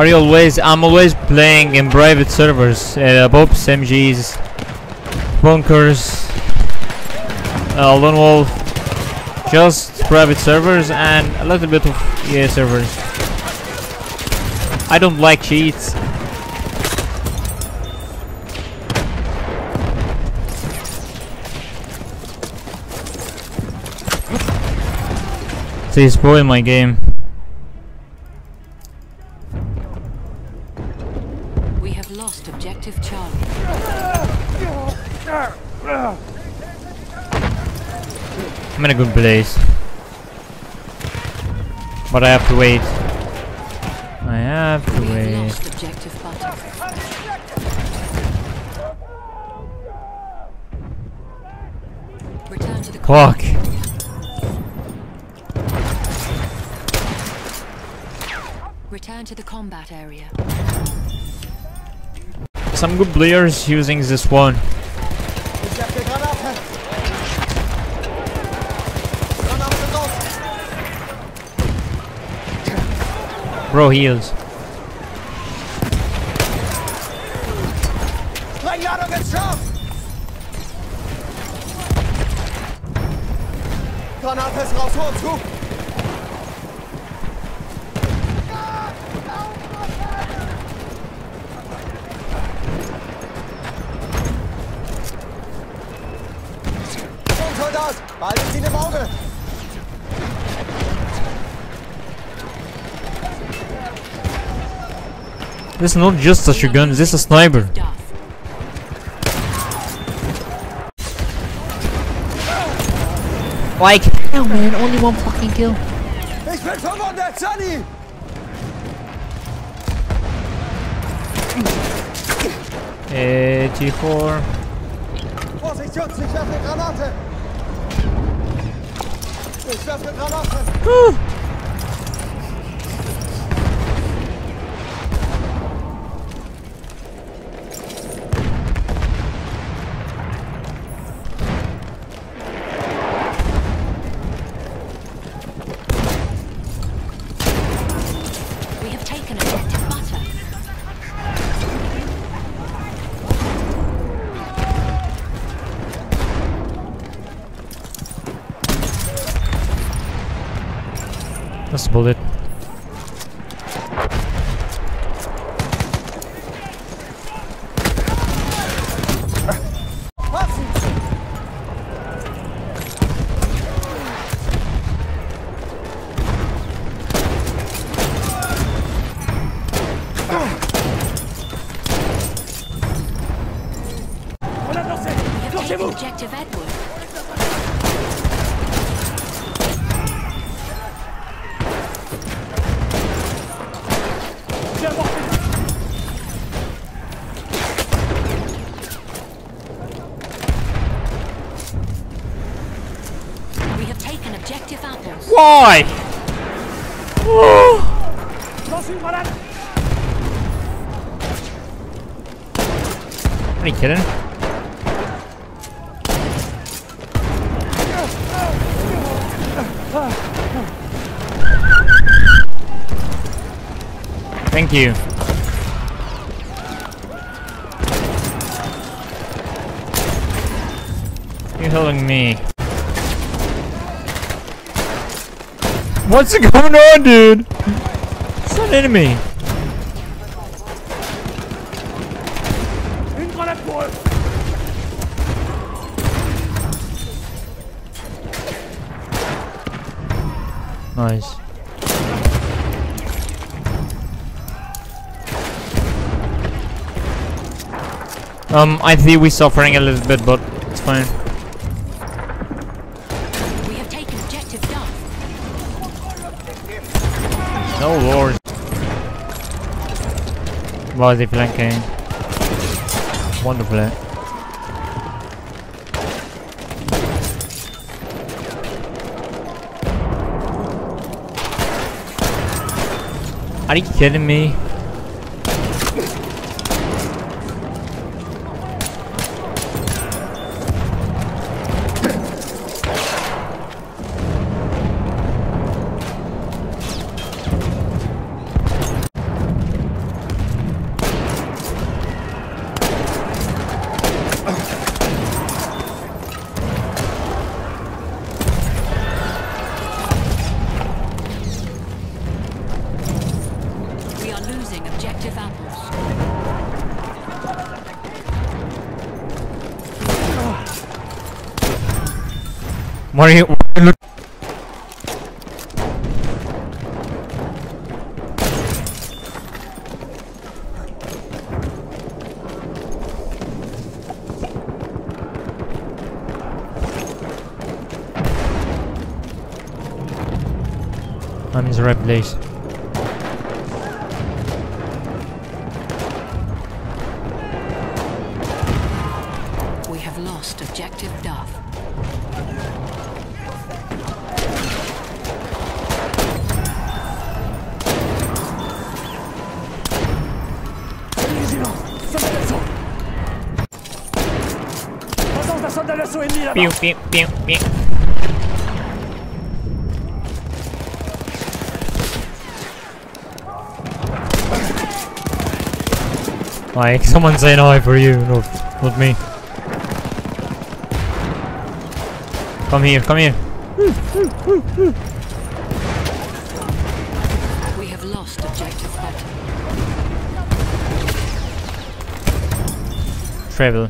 Are you always? I'm always playing in private servers. Uh, Bobs, MGs, bunkers, uh, Lone Wolf. Just private servers and a little bit of EA servers. I don't like cheats. They spoil my game. I'm in a good place. But I have to wait. I have to wait. lost objective Butter. Return to Fuck. return to the combat area. Some good players using this one. Ich hab hier Granate. Granate raus. Bro heals. Granate raus. Vor uns, zu. Soldat. Behaltet ihn im Auge. This is not just a shotgun, this is a sniper. Duff. Like, oh man, only one fucking kill. Ich bin verwundet, Sunny. Eh, T4. Vorsicht, Schutz, ich werfe eine Granate. Ich werfe eine Granate. That's a bullet. Passen. We have taken objective Edward. We have taken objective apples. Why? Are you kidding? Thank you. You're telling me. What's going on, dude? It's an enemy. Nice. Um, I think we're suffering a little bit, but it's fine. No lord. He flanking? Wonderful. Eh? Are you kidding me? What are you? what are you I'm in the right place. Présence d'un soldat d'assaut ennemi là-bas Pew, pew, pew, pew. Like, someone saying hi for you, not, not me. Come here, come here. We have lost objective Butter. Travel.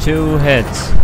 Two heads.